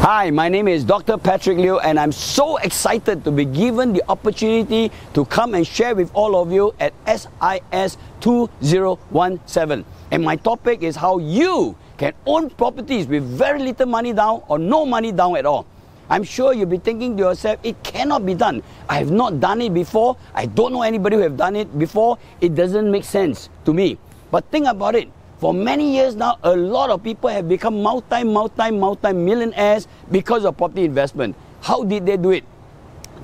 Hi, my name is Dr. Patrick Liew, and I'm so excited to be given the opportunity to come and share with all of you at SIS 2017. And my topic is how you can own properties with very little money down or no money down at all. I'm sure you'll be thinking to yourself, it cannot be done. I have not done it before. I don't know anybody who have done it before. It doesn't make sense to me. But think about it. For many years now, a lot of people have become multi, multi, multi millionaires because of property investment. How did they do it?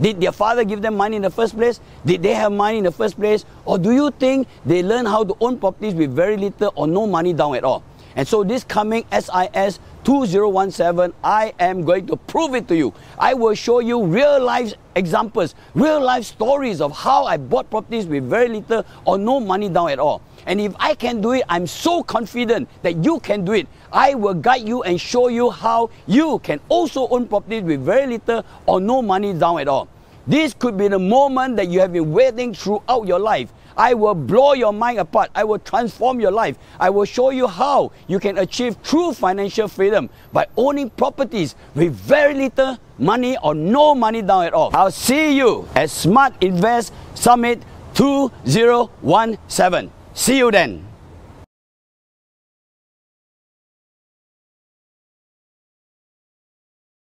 Did their father give them money in the first place? Did they have money in the first place? Or do you think they learn how to own properties with very little or no money down at all? And so this coming SIS 2017, I am going to prove it to you. I will show you real life examples, real life stories of how I bought properties with very little or no money down at all. And if I can do it, I'm so confident that you can do it. I will guide you and show you how you can also own properties with very little or no money down at all. This could be the moment that you have been waiting throughout your life. I will blow your mind apart. I will transform your life. I will show you how you can achieve true financial freedom by owning properties with very little money or no money down at all. I'll see you at Smart Invest Summit 2017. See you then.